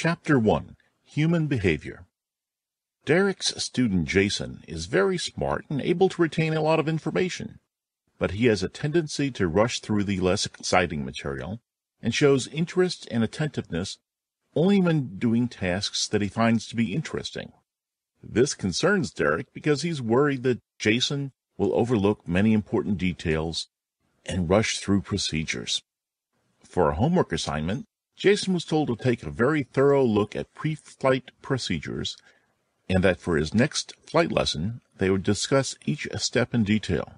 Chapter 1 Human Behavior Derek's student Jason is very smart and able to retain a lot of information, but he has a tendency to rush through the less exciting material and shows interest and attentiveness only when doing tasks that he finds to be interesting. This concerns Derek because he's worried that Jason will overlook many important details and rush through procedures. For a homework assignment, Jason was told to take a very thorough look at pre-flight procedures and that for his next flight lesson, they would discuss each step in detail.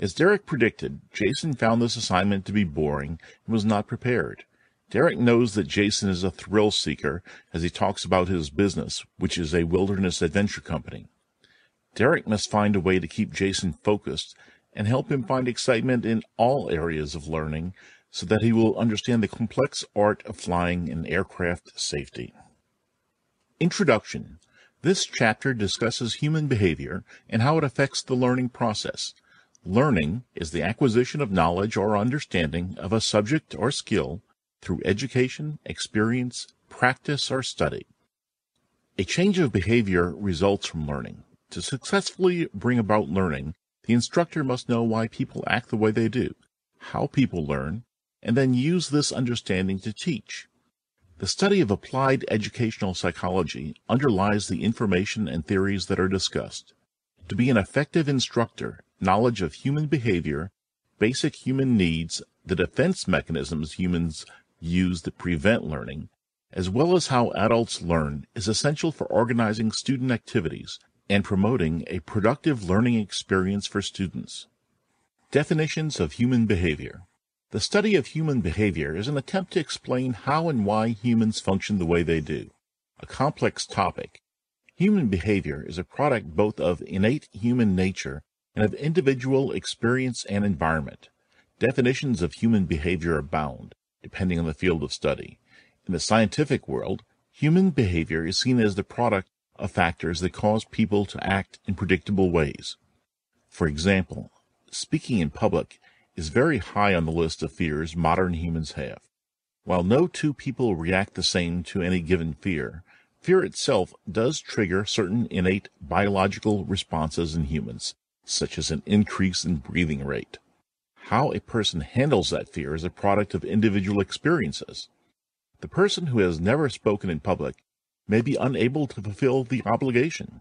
As Derek predicted, Jason found this assignment to be boring and was not prepared. Derek knows that Jason is a thrill seeker as he talks about his business, which is a wilderness adventure company. Derek must find a way to keep Jason focused and help him find excitement in all areas of learning so that he will understand the complex art of flying and aircraft safety. Introduction This chapter discusses human behavior and how it affects the learning process. Learning is the acquisition of knowledge or understanding of a subject or skill through education, experience, practice, or study. A change of behavior results from learning. To successfully bring about learning, the instructor must know why people act the way they do, how people learn, and then use this understanding to teach. The study of applied educational psychology underlies the information and theories that are discussed. To be an effective instructor, knowledge of human behavior, basic human needs, the defense mechanisms humans use to prevent learning, as well as how adults learn, is essential for organizing student activities and promoting a productive learning experience for students. Definitions of human behavior. The study of human behavior is an attempt to explain how and why humans function the way they do. A complex topic. Human behavior is a product both of innate human nature and of individual experience and environment. Definitions of human behavior abound, depending on the field of study. In the scientific world, human behavior is seen as the product of factors that cause people to act in predictable ways. For example, speaking in public is very high on the list of fears modern humans have. While no two people react the same to any given fear, fear itself does trigger certain innate biological responses in humans, such as an increase in breathing rate. How a person handles that fear is a product of individual experiences. The person who has never spoken in public may be unable to fulfill the obligation.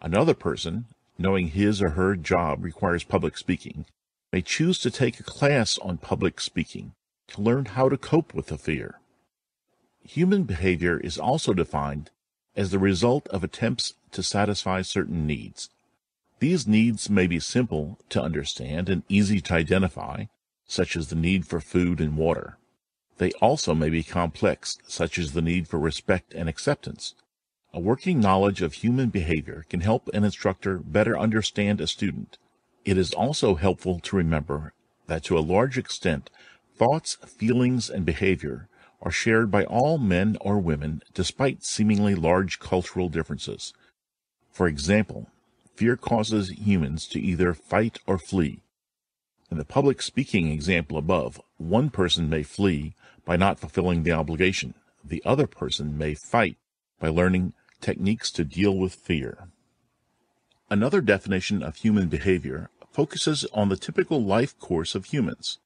Another person, knowing his or her job requires public speaking, may choose to take a class on public speaking to learn how to cope with the fear. Human behavior is also defined as the result of attempts to satisfy certain needs. These needs may be simple to understand and easy to identify, such as the need for food and water. They also may be complex, such as the need for respect and acceptance. A working knowledge of human behavior can help an instructor better understand a student it is also helpful to remember that to a large extent, thoughts, feelings, and behavior are shared by all men or women despite seemingly large cultural differences. For example, fear causes humans to either fight or flee. In the public speaking example above, one person may flee by not fulfilling the obligation. The other person may fight by learning techniques to deal with fear. Another definition of human behavior focuses on the typical life course of humans.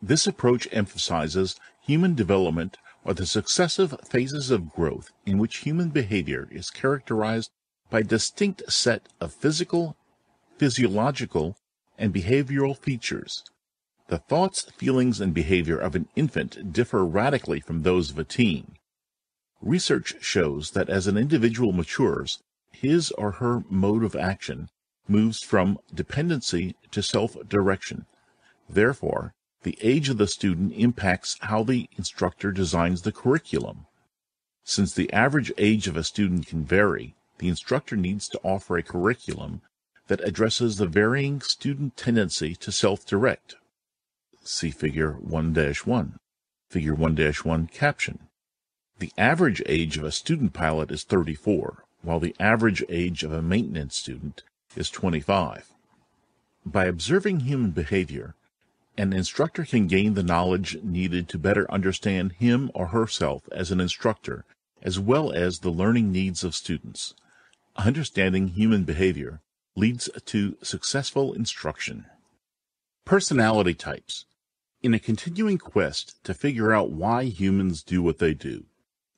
This approach emphasizes human development or the successive phases of growth in which human behavior is characterized by a distinct set of physical, physiological, and behavioral features. The thoughts, feelings, and behavior of an infant differ radically from those of a teen. Research shows that as an individual matures, his or her mode of action moves from dependency to self-direction. Therefore, the age of the student impacts how the instructor designs the curriculum. Since the average age of a student can vary, the instructor needs to offer a curriculum that addresses the varying student tendency to self-direct. See Figure 1-1. Figure 1-1 caption. The average age of a student pilot is 34, while the average age of a maintenance student is 25. By observing human behavior, An instructor can gain the knowledge needed to better understand him or herself as an instructor, as well as the learning needs of students. Understanding human behavior leads to successful instruction. Personality types. In a continuing quest to figure out why humans do what they do,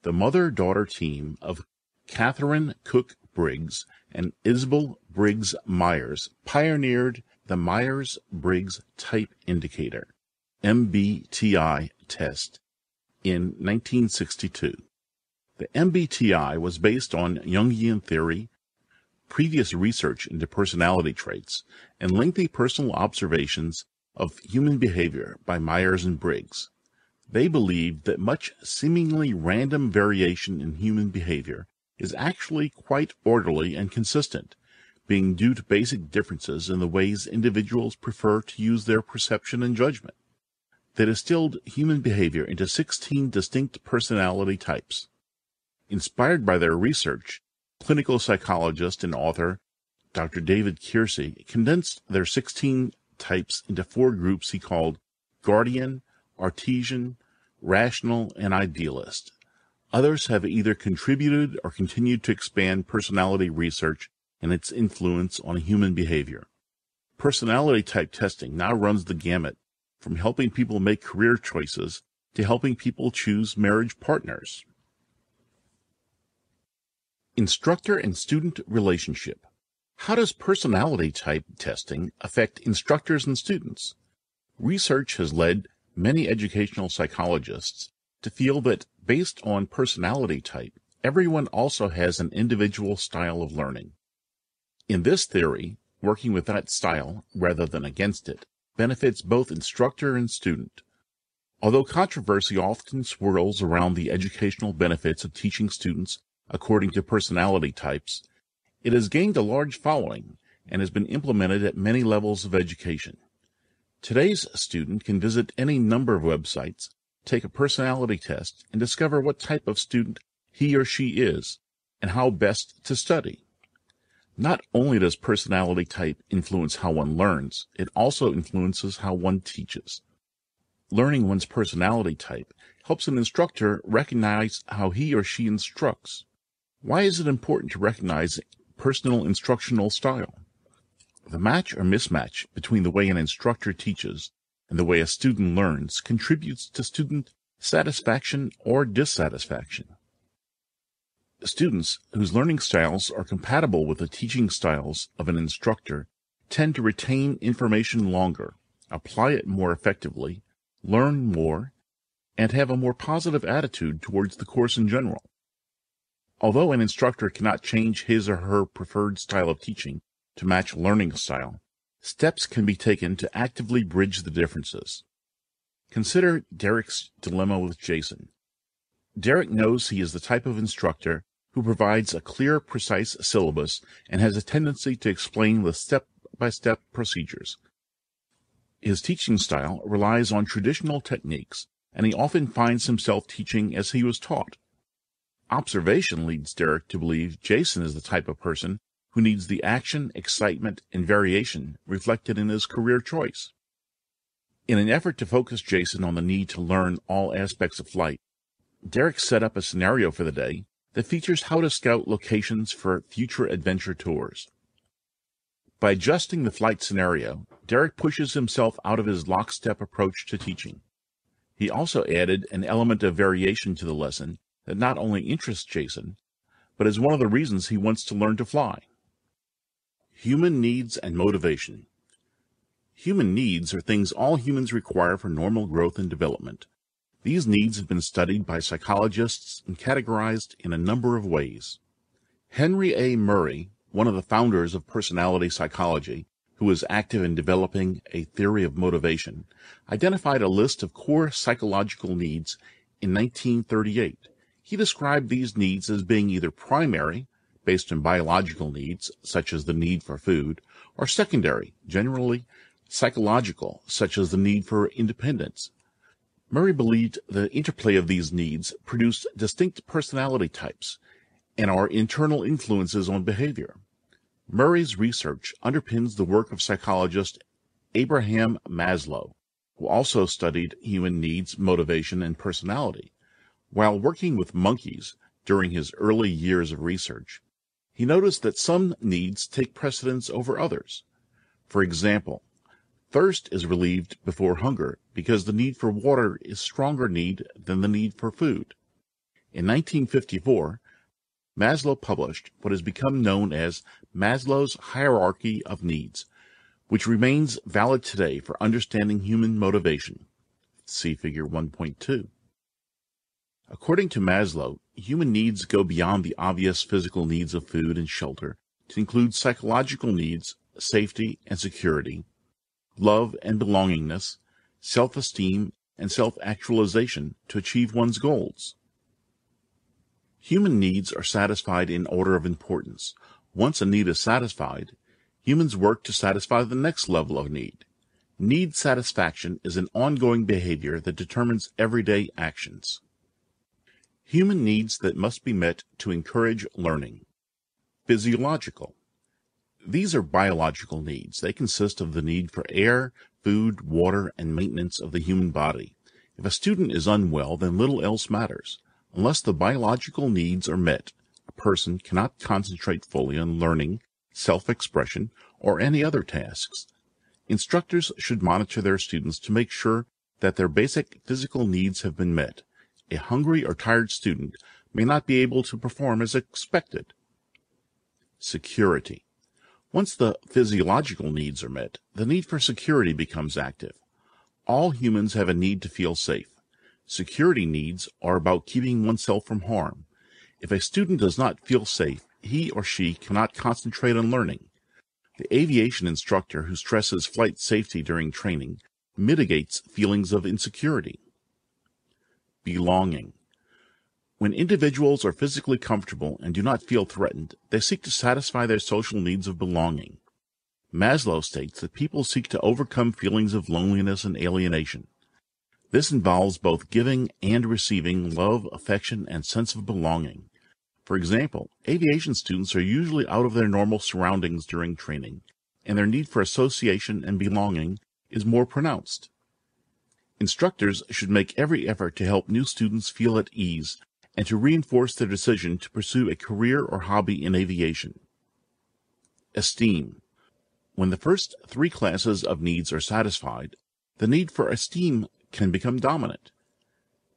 the mother daughter team of Katharine Cook Briggs and Isabel Briggs Myers pioneered the Myers Briggs Type Indicator MBTI test in 1962. The MBTI was based on Jungian theory, previous research into personality traits, and lengthy personal observations of human behavior by Myers and Briggs. They believed that much seemingly random variation in human behavior is actually quite orderly and consistent, being due to basic differences in the ways individuals prefer to use their perception and judgment. They distilled human behavior into 16 distinct personality types. Inspired by their research, clinical psychologist and author Dr. David Keirsey condensed their 16 types into four groups he called guardian, artisan, rational, and idealist. Others have either contributed or continued to expand personality research and its influence on human behavior. Personality type testing now runs the gamut from helping people make career choices to helping people choose marriage partners. Instructor and student relationship. How does personality type testing affect instructors and students? Research has led many educational psychologists to feel that based on personality type, everyone also has an individual style of learning. In this theory, working with that style rather than against it benefits both instructor and student. Although controversy often swirls around the educational benefits of teaching students according to personality types, it has gained a large following and has been implemented at many levels of education. Today's student can visit any number of websites, take a personality test, and discover what type of student he or she is and how best to study. Not only does personality type influence how one learns, it also influences how one teaches. Learning one's personality type helps an instructor recognize how he or she instructs. Why is it important to recognize personal instructional style? The match or mismatch between the way an instructor teaches and the way a student learns contributes to student satisfaction or dissatisfaction. Students whose learning styles are compatible with the teaching styles of an instructor tend to retain information longer, apply it more effectively, learn more, and have a more positive attitude towards the course in general. Although an instructor cannot change his or her preferred style of teaching to match learning style, steps can be taken to actively bridge the differences. Consider Derek's dilemma with Jason. Derek knows he is the type of instructor who provides a clear, precise syllabus and has a tendency to explain the step-by-step procedures. His teaching style relies on traditional techniques, and he often finds himself teaching as he was taught. Observation leads Derek to believe Jason is the type of person who needs the action, excitement, and variation reflected in his career choice. In an effort to focus Jason on the need to learn all aspects of flight, Derek set up a scenario for the day that features how to scout locations for future adventure tours. By adjusting the flight scenario, Derek pushes himself out of his lockstep approach to teaching. He also added an element of variation to the lesson that not only interests Jason, but is one of the reasons he wants to learn to fly. Human needs and motivation. Human needs are things all humans require for normal growth and development. These needs have been studied by psychologists and categorized in a number of ways. Henry A. Murray, one of the founders of personality psychology, who was active in developing a theory of motivation, identified a list of core psychological needs in 1938. He described these needs as being either primary, based on biological needs, such as the need for food, or secondary, generally psychological, such as the need for independence. Murray believed the interplay of these needs produced distinct personality types and are internal influences on behavior. Murray's research underpins the work of psychologist Abraham Maslow. who also studied human needs, motivation, and personality. While working with monkeys during his early years of research, he noticed that some needs take precedence over others. For example, thirst is relieved before hunger because the need for water is stronger need than the need for food. In 1954, Maslow published what has become known as Maslow's hierarchy of needs, which remains valid today for understanding human motivation. See figure 1.2. According to Maslow, human needs go beyond the obvious physical needs of food and shelter to include psychological needs, safety and security, love and belongingness, self-esteem and self-actualization to achieve one's goals. Human needs are satisfied in order of importance. Once a need is satisfied, humans work to satisfy the next level of need. Need satisfaction is an ongoing behavior that determines everyday actions. Human needs that must be met to encourage learning. Physiological. These are biological needs. They consist of the need for air, food, water, and maintenance of the human body. If a student is unwell, then little else matters. Unless the biological needs are met, a person cannot concentrate fully on learning, self-expression, or any other tasks. Instructors should monitor their students to make sure that their basic physical needs have been met. A hungry or tired student may not be able to perform as expected. Security. Once the physiological needs are met, the need for security becomes active. All humans have a need to feel safe. Security needs are about keeping oneself from harm. If a student does not feel safe, he or she cannot concentrate on learning. The aviation instructor who stresses flight safety during training mitigates feelings of insecurity. Belonging. When individuals are physically comfortable and do not feel threatened, they seek to satisfy their social needs of belonging. Maslow states that people seek to overcome feelings of loneliness and alienation. This involves both giving and receiving love, affection, and sense of belonging. For example, aviation students are usually out of their normal surroundings during training, and their need for association and belonging is more pronounced. Instructors should make every effort to help new students feel at ease and to reinforce their decision to pursue a career or hobby in aviation. Esteem. When the first three classes of needs are satisfied, the need for esteem can become dominant.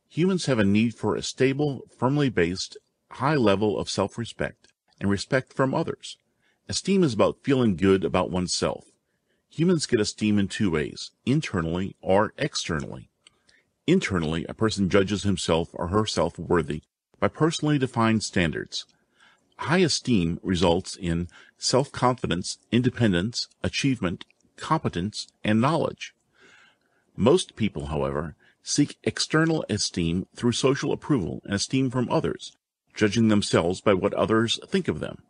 Humans have a need for a stable, firmly based, high level of self-respect and respect from others. Esteem is about feeling good about oneself. Humans get esteem in two ways, internally or externally. Internally, a person judges himself or herself worthy by personally defined standards. High esteem results in self-confidence, independence, achievement, competence, and knowledge. Most people, however, seek external esteem through social approval and esteem from others, judging themselves by what others think of them.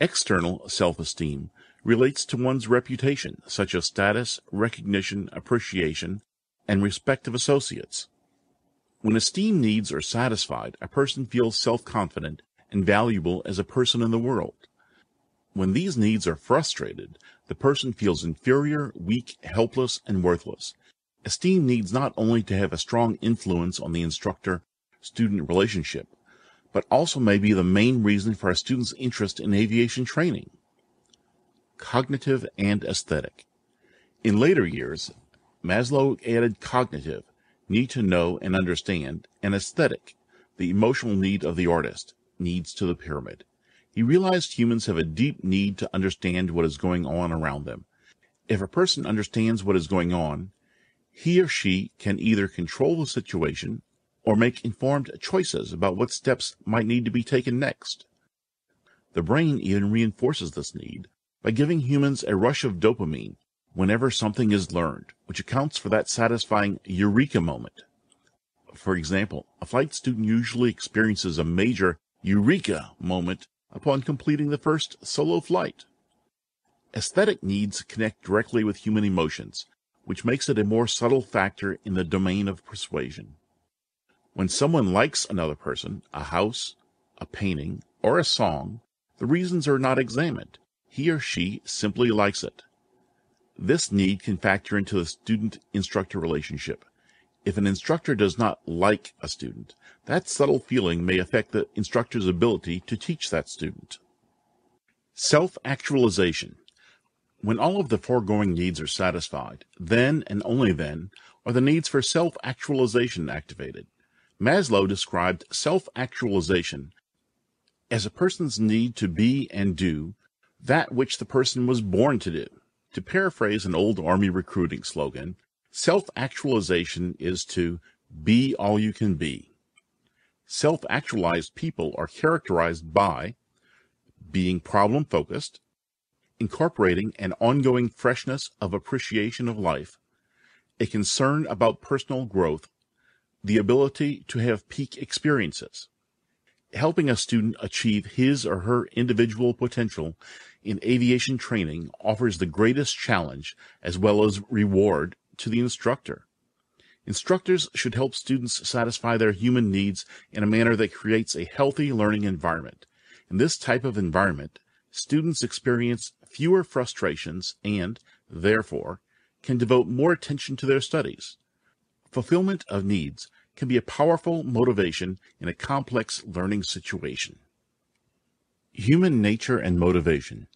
External self-esteem relates to one's reputation, such as status, recognition, appreciation, and respect of associates. When esteem needs are satisfied, a person feels self-confident and valuable as a person in the world. When these needs are frustrated, the person feels inferior, weak, helpless, and worthless. Esteem needs not only to have a strong influence on the instructor-student relationship, but also may be the main reason for a student's interest in aviation training. Cognitive and aesthetic. In later years, Maslow added cognitive, need to know and understand, and aesthetic, the emotional need of the artist, needs to the pyramid. He realized humans have a deep need to understand what is going on around them. If a person understands what is going on, he or she can either control the situation or make informed choices about what steps might need to be taken next. The brain even reinforces this need by giving humans a rush of dopamine whenever something is learned, which accounts for that satisfying eureka moment. For example, a flight student usually experiences a major eureka moment upon completing the first solo flight. Aesthetic needs connect directly with human emotions, which makes it a more subtle factor in the domain of persuasion. When someone likes another person, a house, a painting, or a song, the reasons are not examined. He or she simply likes it. This need can factor into the student-instructor relationship. If an instructor does not like a student, that subtle feeling may affect the instructor's ability to teach that student. Self-actualization. When all of the foregoing needs are satisfied, then and only then are the needs for self-actualization activated. Maslow described self-actualization as a person's need to be and do that which the person was born to do. To paraphrase an old army recruiting slogan, self-actualization is to be all you can be. Self-actualized people are characterized by being problem focused, incorporating an ongoing freshness of appreciation of life, a concern about personal growth, the ability to have peak experiences. Helping a student achieve his or her individual potential in aviation training offers the greatest challenge as well as reward to the instructor. Instructors should help students satisfy their human needs in a manner that creates a healthy learning environment. In this type of environment, students experience fewer frustrations and, therefore, can devote more attention to their studies. Fulfillment of needs can be a powerful motivation in a complex learning situation. Human nature and motivation.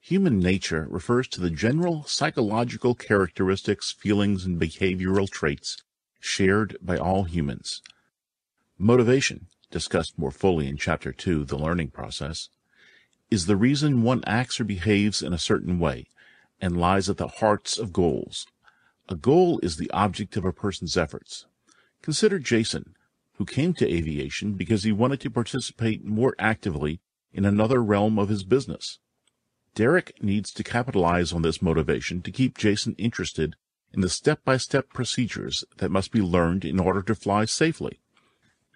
Human nature refers to the general psychological characteristics, feelings, and behavioral traits shared by all humans. Motivation, discussed more fully in Chapter 2, The Learning Process, is the reason one acts or behaves in a certain way and lies at the hearts of goals. A goal is the object of a person's efforts. Consider Jason, who came to aviation because he wanted to participate more actively in another realm of his business. Derek needs to capitalize on this motivation to keep Jason interested in the step-by-step procedures that must be learned in order to fly safely.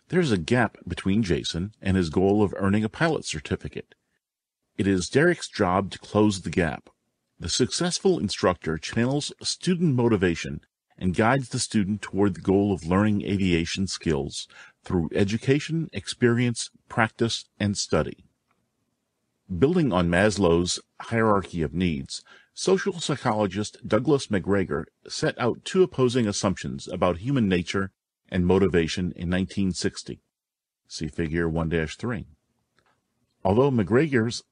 There's a gap between Jason and his goal of earning a pilot certificate. It is Derek's job to close the gap. The successful instructor channels student motivation and guides the student toward the goal of learning aviation skills through education, experience, practice, and study. Building on Maslow's hierarchy of needs, social psychologist Douglas McGregor set out two opposing assumptions about human nature and motivation in 1960. See figure 1-3. Although McGregor's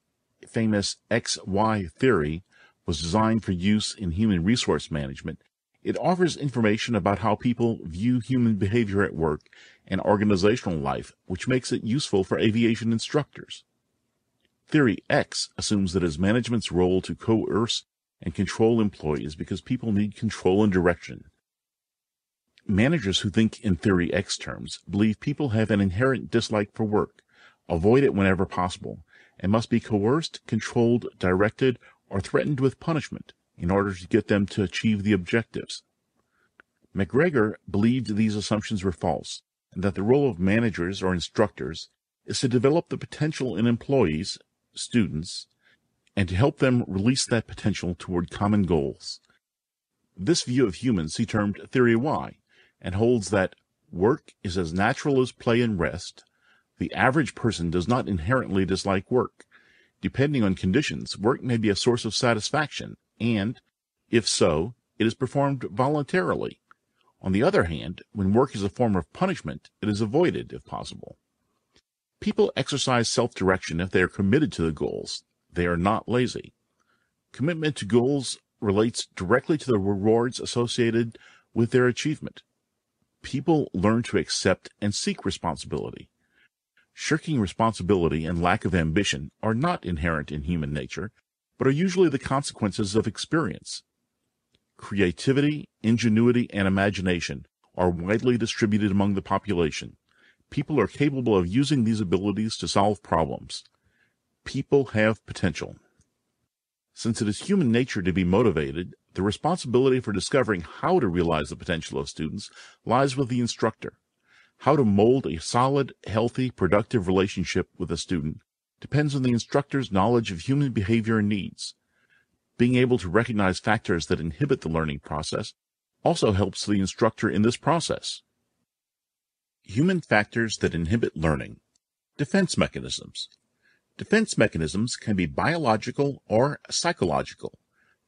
famous XY theory was designed for use in human resource management, it offers information about how people view human behavior at work and organizational life, which makes it useful for aviation instructors. Theory X assumes that it is management's role to coerce and control employees because people need control and direction. Managers who think in Theory X terms believe people have an inherent dislike for work, avoid it whenever possible, and must be coerced, controlled, directed, or threatened with punishment in order to get them to achieve the objectives. McGregor believed these assumptions were false, and that the role of managers or instructors is to develop the potential in employees, students, and to help them release that potential toward common goals. This view of humans he termed Theory Y, and holds that work is as natural as play and rest. The average person does not inherently dislike work. Depending on conditions, work may be a source of satisfaction, and, if so, it is performed voluntarily. On the other hand, when work is a form of punishment, it is avoided if possible. People exercise self-direction if they are committed to the goals. They are not lazy. Commitment to goals relates directly to the rewards associated with their achievement. People learn to accept and seek responsibility. Shirking responsibility and lack of ambition are not inherent in human nature, but are usually the consequences of experience. Creativity, ingenuity, and imagination are widely distributed among the population. People are capable of using these abilities to solve problems. People have potential. Since it is human nature to be motivated, the responsibility for discovering how to realize the potential of students lies with the instructor. How to mold a solid, healthy, productive relationship with a student depends on the instructor's knowledge of human behavior and needs. Being able to recognize factors that inhibit the learning process also helps the instructor in this process. Human factors that inhibit learning. Defense mechanisms. Defense mechanisms can be biological or psychological.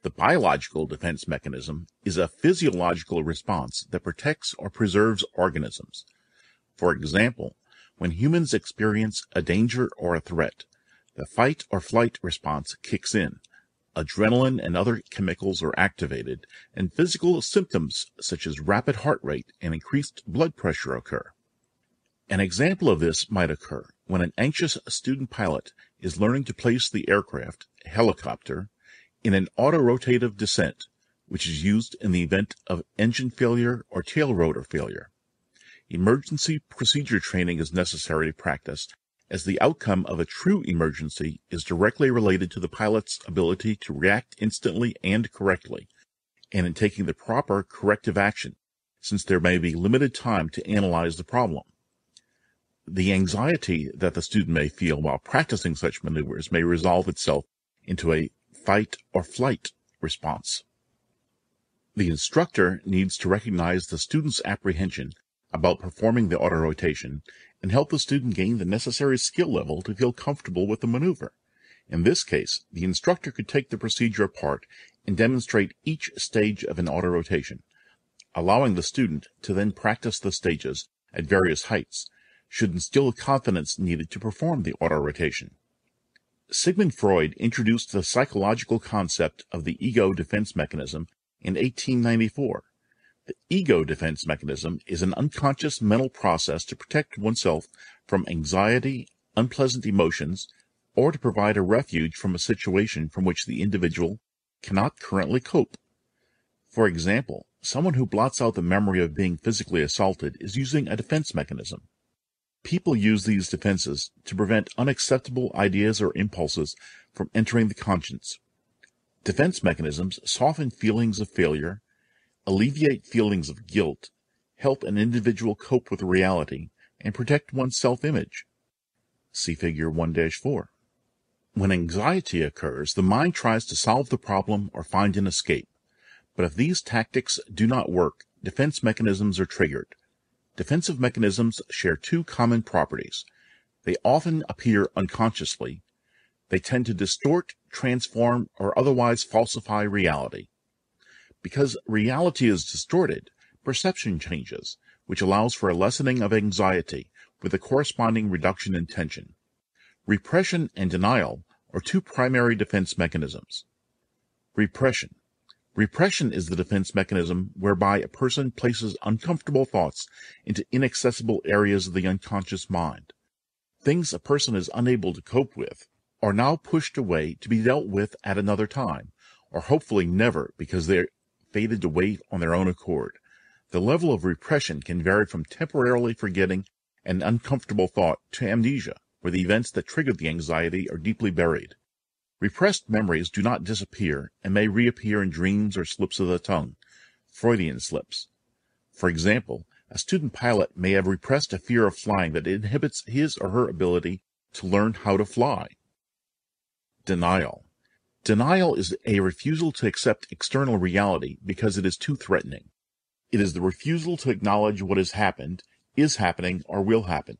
The biological defense mechanism is a physiological response that protects or preserves organisms. For example, when humans experience a danger or a threat, the fight or flight response kicks in. Adrenaline and other chemicals are activated, and physical symptoms such as rapid heart rate and increased blood pressure occur. An example of this might occur when an anxious student pilot is learning to place the aircraft, helicopter, in an autorotative descent, which is used in the event of engine failure or tail rotor failure. Emergency procedure training is necessary to practice as the outcome of a true emergency is directly related to the pilot's ability to react instantly and correctly, and in taking the proper corrective action, since there may be limited time to analyze the problem. The anxiety that the student may feel while practicing such maneuvers may resolve itself into a fight or flight response. The instructor needs to recognize the student's apprehension about performing the auto rotation and help the student gain the necessary skill level to feel comfortable with the maneuver. In this case, the instructor could take the procedure apart and demonstrate each stage of an auto rotation, allowing the student to then practice the stages at various heights, should instill the confidence needed to perform the auto rotation. Sigmund Freud introduced the psychological concept of the ego defense mechanism in 1894 the ego defense mechanism is an unconscious mental process to protect oneself from anxiety, unpleasant emotions, or to provide a refuge from a situation from which the individual cannot currently cope. For example, someone who blots out the memory of being physically assaulted is using a defense mechanism. People use these defenses to prevent unacceptable ideas or impulses from entering the conscience. Defense mechanisms soften feelings of failure, alleviate feelings of guilt, help an individual cope with reality, and protect one's self-image. See figure 1-4. When anxiety occurs, the mind tries to solve the problem or find an escape. But if these tactics do not work, defense mechanisms are triggered. Defensive mechanisms share two common properties. They often appear unconsciously. They tend to distort, transform, or otherwise falsify reality. Because reality is distorted, perception changes, which allows for a lessening of anxiety with a corresponding reduction in tension. Repression and denial are two primary defense mechanisms. Repression. Repression is the defense mechanism whereby a person places uncomfortable thoughts into inaccessible areas of the unconscious mind. Things a person is unable to cope with are now pushed away to be dealt with at another time, or hopefully never because they faded away on their own accord. The level of repression can vary from temporarily forgetting an uncomfortable thought to amnesia, where the events that triggered the anxiety are deeply buried. Repressed memories do not disappear and may reappear in dreams or slips of the tongue, Freudian slips. For example, a student pilot may have repressed a fear of flying that inhibits his or her ability to learn how to fly. Denial. Denial is a refusal to accept external reality because it is too threatening. It is the refusal to acknowledge what has happened, is happening, or will happen.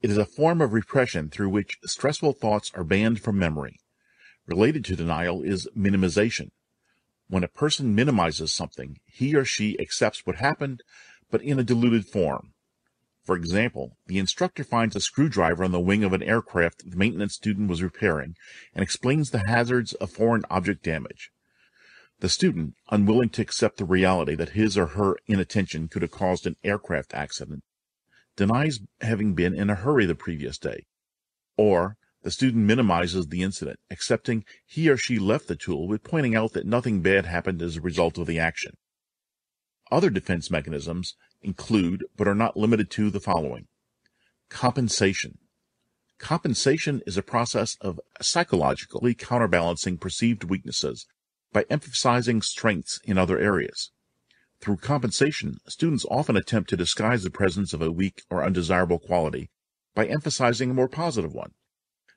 It is a form of repression through which stressful thoughts are banned from memory. Related to denial is minimization. When a person minimizes something, he or she accepts what happened, but in a diluted form. For example, the instructor finds a screwdriver on the wing of an aircraft the maintenance student was repairing and explains the hazards of foreign object damage. The student, unwilling to accept the reality that his or her inattention could have caused an aircraft accident, denies having been in a hurry the previous day. Or, the student minimizes the incident, accepting he or she left the tool with pointing out that nothing bad happened as a result of the action. Other defense mechanisms include, but are not limited to, the following. Compensation. Compensation is a process of psychologically counterbalancing perceived weaknesses by emphasizing strengths in other areas. Through compensation, students often attempt to disguise the presence of a weak or undesirable quality by emphasizing a more positive one.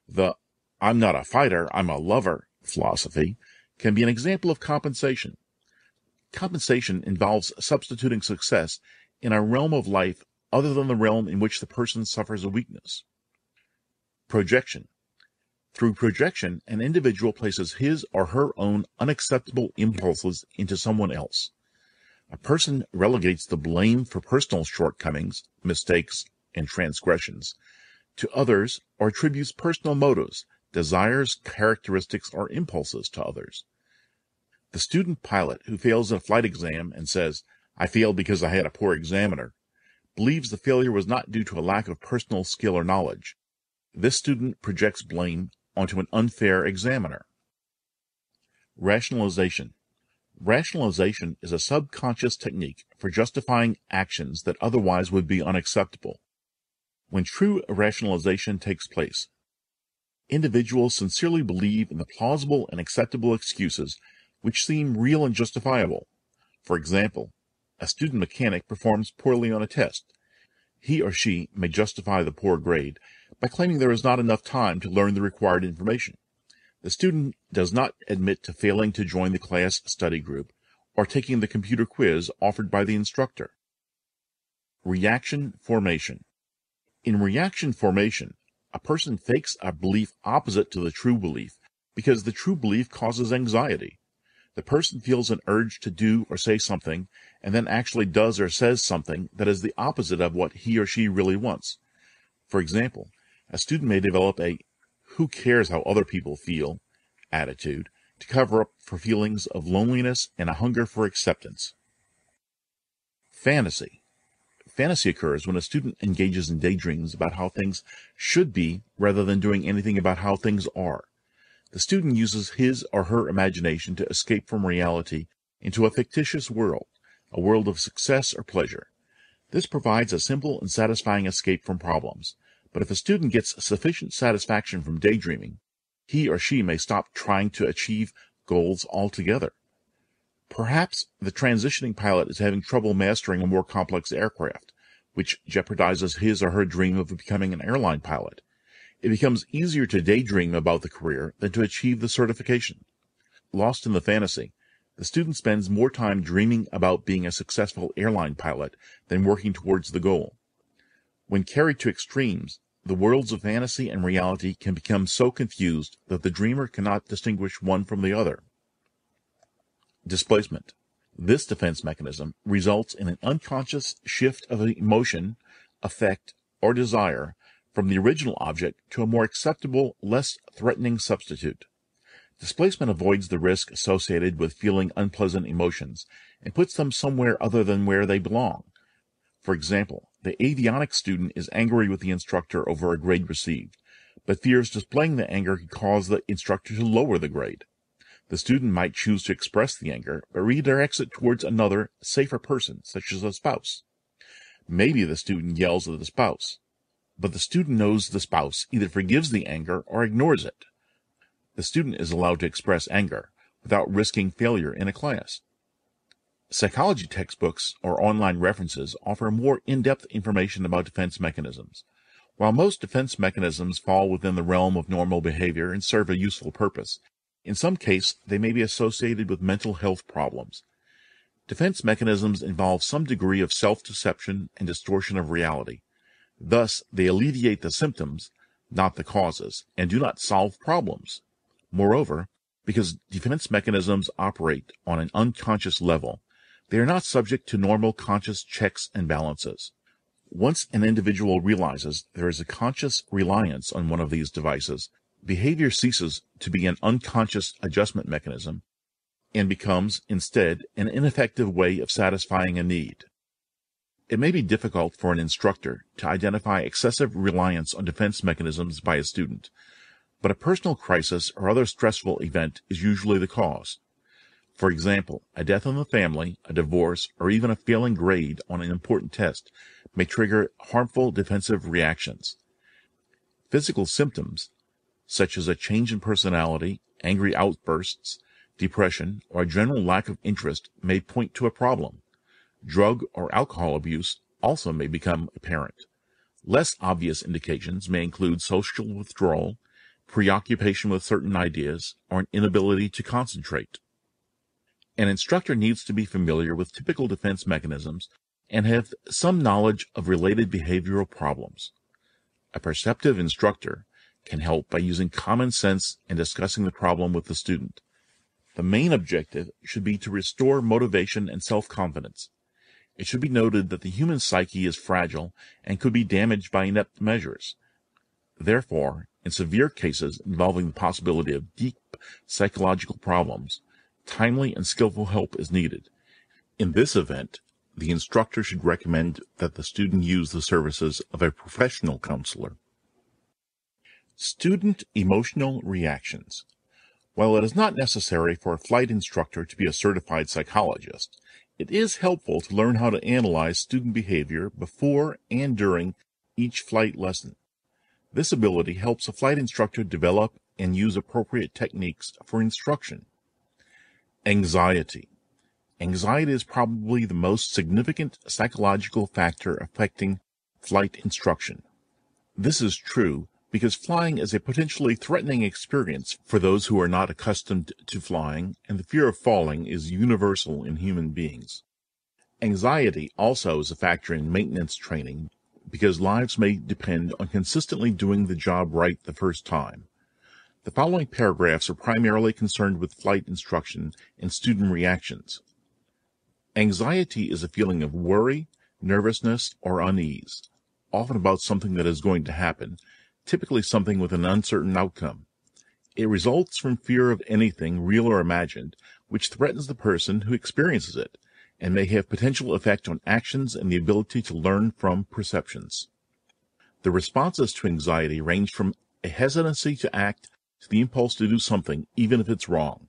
The I'm not a fighter, I'm a lover philosophy can be an example of compensation. Compensation involves substituting success in a realm of life other than the realm in which the person suffers a weakness. Projection. Through projection, an individual places his or her own unacceptable impulses into someone else. A person relegates the blame for personal shortcomings, mistakes, and transgressions to others or attributes personal motives, desires, characteristics, or impulses to others. The student pilot who fails a flight exam and says, I failed because I had a poor examiner, believes the failure was not due to a lack of personal skill or knowledge. This student projects blame onto an unfair examiner. Rationalization. Rationalization is a subconscious technique for justifying actions that otherwise would be unacceptable. When true rationalization takes place, individuals sincerely believe in the plausible and acceptable excuses which seem real and justifiable. For example, a student mechanic performs poorly on a test. He or she may justify the poor grade by claiming there is not enough time to learn the required information. The student does not admit to failing to join the class study group or taking the computer quiz offered by the instructor. Reaction formation. In reaction formation, a person fakes a belief opposite to the true belief because the true belief causes anxiety. The person feels an urge to do or say something and then actually does or says something that is the opposite of what he or she really wants. For example, a student may develop a who cares how other people feel attitude to cover up for feelings of loneliness and a hunger for acceptance. Fantasy. Fantasy occurs when a student engages in daydreams about how things should be rather than doing anything about how things are. The student uses his or her imagination to escape from reality into a fictitious world, a world of success or pleasure. This provides a simple and satisfying escape from problems. But if a student gets sufficient satisfaction from daydreaming, he or she may stop trying to achieve goals altogether. Perhaps the transitioning pilot is having trouble mastering a more complex aircraft, which jeopardizes his or her dream of becoming an airline pilot. It becomes easier to daydream about the career than to achieve the certification. Lost in the fantasy, the student spends more time dreaming about being a successful airline pilot than working towards the goal. When carried to extremes, the worlds of fantasy and reality can become so confused that the dreamer cannot distinguish one from the other. Displacement. This defense mechanism results in an unconscious shift of emotion, affect, or desire from the original object to a more acceptable, less threatening substitute. Displacement avoids the risk associated with feeling unpleasant emotions and puts them somewhere other than where they belong. For example, the avionics student is angry with the instructor over a grade received, but fears displaying the anger could cause the instructor to lower the grade. The student might choose to express the anger, but redirects it towards another, safer person, such as a spouse. Maybe the student yells at the spouse, but the student knows the spouse either forgives the anger or ignores it. The student is allowed to express anger without risking failure in a class. Psychology textbooks or online references offer more in-depth information about defense mechanisms. While most defense mechanisms fall within the realm of normal behavior and serve a useful purpose, in some cases they may be associated with mental health problems. Defense mechanisms involve some degree of self-deception and distortion of reality. Thus, they alleviate the symptoms, not the causes, and do not solve problems. Moreover, because defense mechanisms operate on an unconscious level, they are not subject to normal conscious checks and balances. Once an individual realizes there is a conscious reliance on one of these devices, behavior ceases to be an unconscious adjustment mechanism and becomes, instead, an ineffective way of satisfying a need. It may be difficult for an instructor to identify excessive reliance on defense mechanisms by a student, but a personal crisis or other stressful event is usually the cause. For example, a death in the family, a divorce, or even a failing grade on an important test may trigger harmful defensive reactions. Physical symptoms, such as a change in personality, angry outbursts, depression, or a general lack of interest, may point to a problem. Drug or alcohol abuse also may become apparent. Less obvious indications may include social withdrawal, preoccupation with certain ideas, or an inability to concentrate. An instructor needs to be familiar with typical defense mechanisms and have some knowledge of related behavioral problems. A perceptive instructor can help by using common sense and discussing the problem with the student. The main objective should be to restore motivation and self-confidence. It should be noted that the human psyche is fragile and could be damaged by inept measures. Therefore, in severe cases involving the possibility of deep psychological problems, timely and skillful help is needed. In this event, the instructor should recommend that the student use the services of a professional counselor. Student emotional reactions. While it is not necessary for a flight instructor to be a certified psychologist, it is helpful to learn how to analyze student behavior before and during each flight lesson. This ability helps a flight instructor develop and use appropriate techniques for instruction. Anxiety. Anxiety is probably the most significant psychological factor affecting flight instruction. This is true because flying is a potentially threatening experience for those who are not accustomed to flying, and the fear of falling is universal in human beings. Anxiety also is a factor in maintenance training because lives may depend on consistently doing the job right the first time. The following paragraphs are primarily concerned with flight instruction and student reactions. Anxiety is a feeling of worry, nervousness, or unease, often about something that is going to happen, typically something with an uncertain outcome. It results from fear of anything, real or imagined, which threatens the person who experiences it, and may have potential effect on actions and the ability to learn from perceptions. The responses to anxiety range from a hesitancy to act to the impulse to do something, even if it's wrong.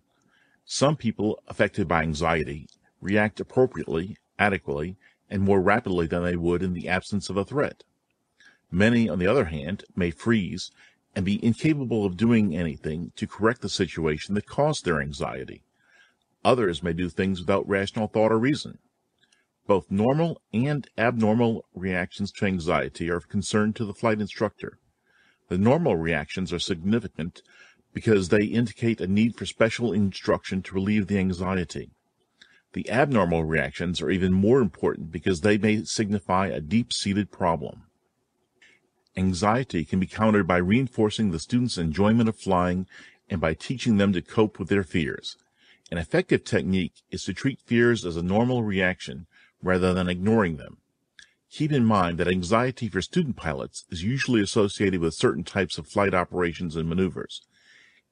Some people affected by anxiety react appropriately, adequately, and more rapidly than they would in the absence of a threat. Many, on the other hand, may freeze and be incapable of doing anything to correct the situation that caused their anxiety. Others may do things without rational thought or reason. Both normal and abnormal reactions to anxiety are of concern to the flight instructor. The normal reactions are significant because they indicate a need for special instruction to relieve the anxiety. The abnormal reactions are even more important because they may signify a deep-seated problem. Anxiety can be countered by reinforcing the student's enjoyment of flying and by teaching them to cope with their fears. An effective technique is to treat fears as a normal reaction rather than ignoring them. Keep in mind that anxiety for student pilots is usually associated with certain types of flight operations and maneuvers.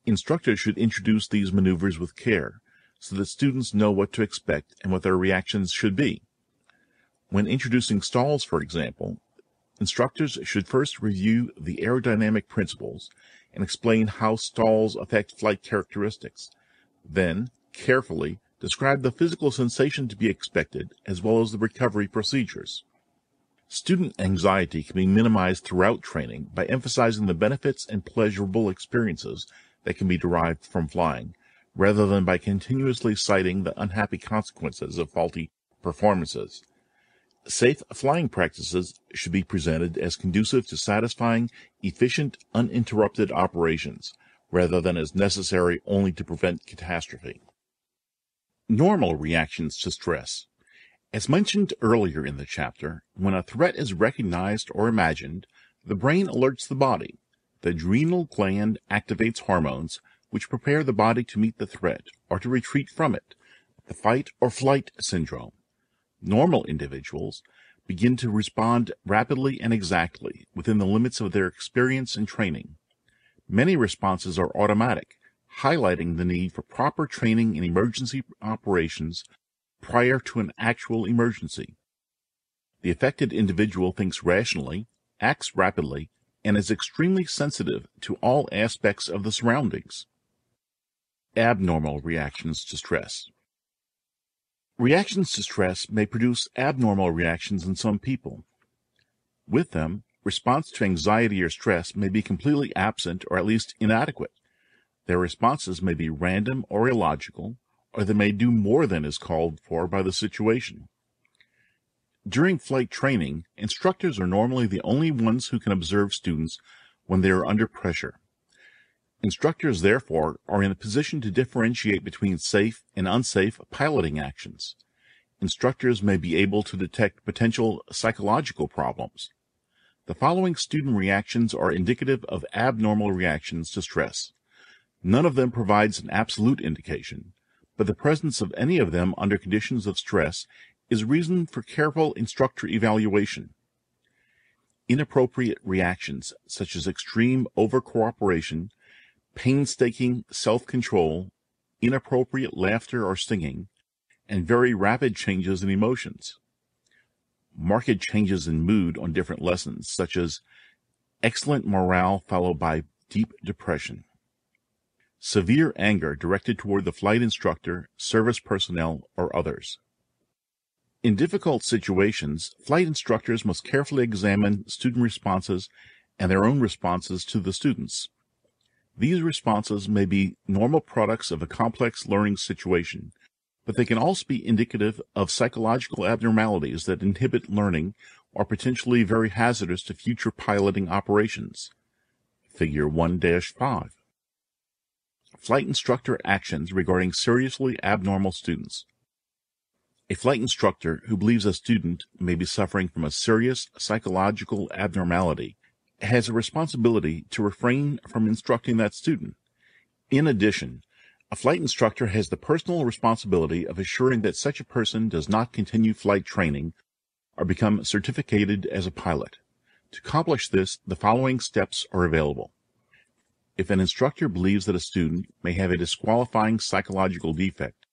Instructors should introduce these maneuvers with care so that students know what to expect and what their reactions should be. When introducing stalls, for example, instructors should first review the aerodynamic principles and explain how stalls affect flight characteristics. Then, carefully, describe the physical sensation to be expected as well as the recovery procedures. Student anxiety can be minimized throughout training by emphasizing the benefits and pleasurable experiences that can be derived from flying, rather than by continuously citing the unhappy consequences of faulty performances. Safe flying practices should be presented as conducive to satisfying, efficient, uninterrupted operations, rather than as necessary only to prevent catastrophe. Normal reactions to stress. As mentioned earlier in the chapter, when a threat is recognized or imagined, the brain alerts the body. The adrenal gland activates hormones which prepare the body to meet the threat or to retreat from it, the fight or flight syndrome. Normal individuals begin to respond rapidly and exactly within the limits of their experience and training. Many responses are automatic, highlighting the need for proper training in emergency operations prior to an actual emergency. The affected individual thinks rationally, acts rapidly, and is extremely sensitive to all aspects of the surroundings abnormal reactions to stress. Reactions to stress may produce abnormal reactions in some people. With them, response to anxiety or stress may be completely absent or at least inadequate. Their responses may be random or illogical, or they may do more than is called for by the situation. During flight training, instructors are normally the only ones who can observe students when they are under pressure. Instructors, therefore, are in a position to differentiate between safe and unsafe piloting actions. Instructors may be able to detect potential psychological problems. The following student reactions are indicative of abnormal reactions to stress. None of them provides an absolute indication, but the presence of any of them under conditions of stress is reason for careful instructor evaluation. Inappropriate reactions such as extreme over-cooperation, painstaking self-control, inappropriate laughter or singing, and very rapid changes in emotions marked changes in mood on different lessons, such as excellent morale followed by deep depression. Severe anger directed toward the flight instructor, service personnel, or others. In difficult situations, flight instructors must carefully examine student responses and their own responses to the students. These responses may be normal products of a complex learning situation, but they can also be indicative of psychological abnormalities that inhibit learning or potentially very hazardous to future piloting operations. Figure 1-5. Flight instructor actions regarding seriously abnormal students. A flight instructor who believes a student may be suffering from a serious psychological abnormality has a responsibility to refrain from instructing that student. In addition, a flight instructor has the personal responsibility of assuring that such a person does not continue flight training or become certificated as a pilot. To accomplish this, the following steps are available. If an instructor believes that a student may have a disqualifying psychological defect,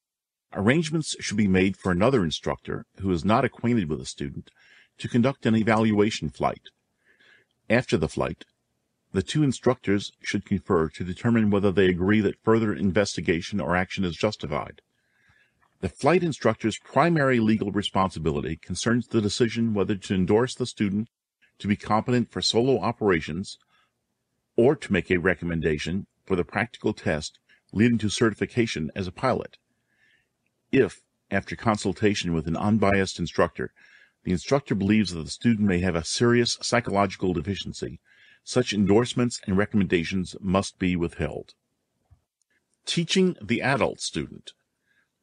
arrangements should be made for another instructor who is not acquainted with the student to conduct an evaluation flight. After the flight, the two instructors should confer to determine whether they agree that further investigation or action is justified. The flight instructor's primary legal responsibility concerns the decision whether to endorse the student to be competent for solo operations or to make a recommendation for the practical test leading to certification as a pilot. If, after consultation with an unbiased instructor, the instructor believes that the student may have a serious psychological deficiency, such endorsements and recommendations must be withheld. Teaching the adult student.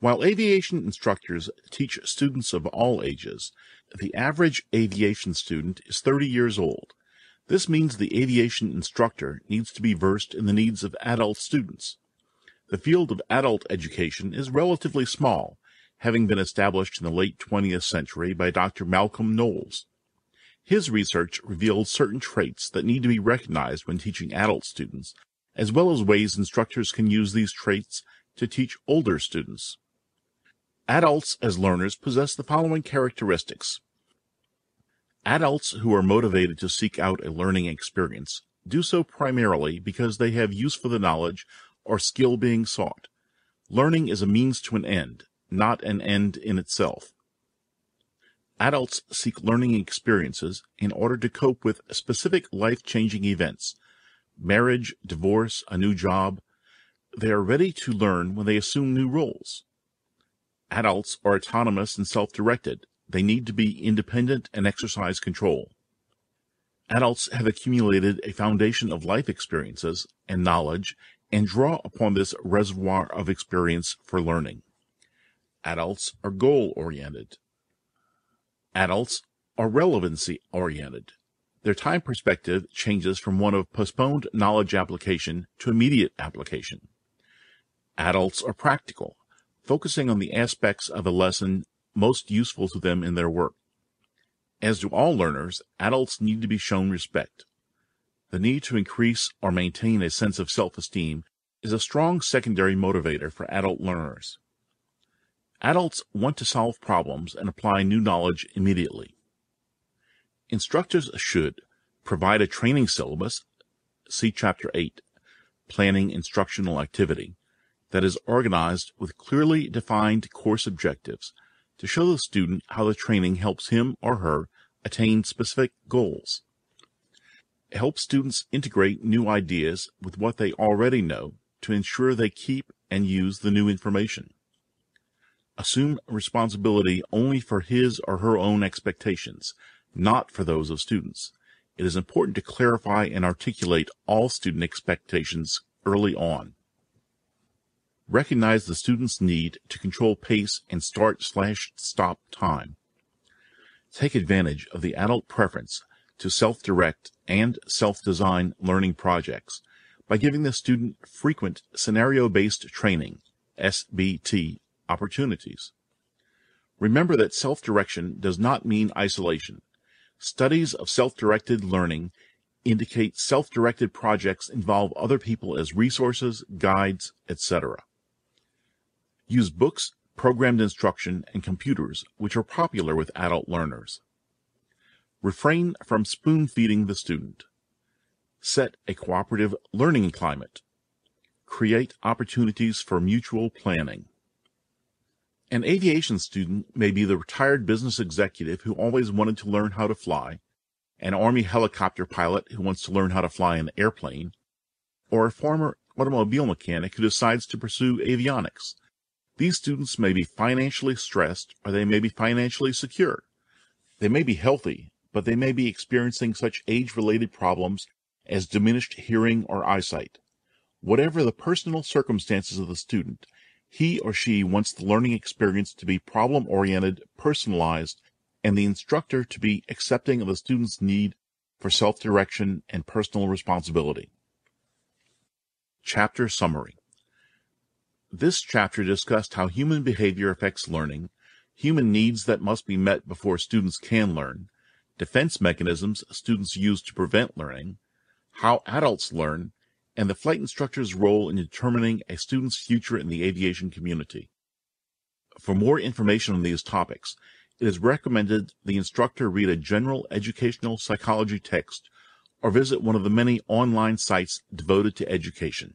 While aviation instructors teach students of all ages, the average aviation student is 30 years old. This means the aviation instructor needs to be versed in the needs of adult students. The field of adult education is relatively small, having been established in the late 20th century by Dr. Malcolm Knowles. His research revealed certain traits that need to be recognized when teaching adult students, as well as ways instructors can use these traits to teach older students. Adults as learners possess the following characteristics. Adults who are motivated to seek out a learning experience do so primarily because they have use for the knowledge or skill being sought. Learning is a means to an end, not an end in itself. Adults seek learning experiences in order to cope with specific life-changing events. Marriage, divorce, a new job. They are ready to learn when they assume new roles. Adults are autonomous and self-directed. They need to be independent and exercise control. Adults have accumulated a foundation of life experiences and knowledge and draw upon this reservoir of experience for learning. Adults are goal-oriented. Adults are relevancy oriented. Their time perspective changes from one of postponed knowledge application to immediate application. Adults are practical, focusing on the aspects of a lesson most useful to them in their work. As do all learners, adults need to be shown respect. The need to increase or maintain a sense of self-esteem is a strong secondary motivator for adult learners. Adults want to solve problems and apply new knowledge immediately. Instructors should provide a training syllabus, see Chapter 8, Planning Instructional Activity, that is organized with clearly defined course objectives to show the student how the training helps him or her attain specific goals. Help students integrate new ideas with what they already know to ensure they keep and use the new information assume responsibility only for his or her own expectations, not for those of students. It is important to clarify and articulate all student expectations early on. Recognize the student's need to control pace and start slash stop time. Take advantage of the adult preference to self-direct and self-design learning projects by giving the student frequent scenario-based training, SBT, opportunities. Remember that self-direction does not mean isolation. Studies of self-directed learning indicate self-directed projects involve other people as resources, guides, etc. Use books, programmed instruction, and computers, which are popular with adult learners. Refrain from spoon-feeding the student. Set a cooperative learning climate. Create opportunities for mutual planning. An aviation student may be the retired business executive who always wanted to learn how to fly, an Army helicopter pilot who wants to learn how to fly an airplane, or a former automobile mechanic who decides to pursue avionics. These students may be financially stressed or they may be financially secure. They may be healthy, but they may be experiencing such age-related problems as diminished hearing or eyesight. Whatever the personal circumstances of the student, he or she wants the learning experience to be problem-oriented, personalized, and the instructor to be accepting of the student's need for self-direction and personal responsibility. Chapter Summary This chapter discussed how human behavior affects learning, human needs that must be met before students can learn, defense mechanisms students use to prevent learning, how adults learn, and the flight instructor's role in determining a student's future in the aviation community. For more information on these topics, it is recommended the instructor read a general educational psychology text or visit one of the many online sites devoted to education.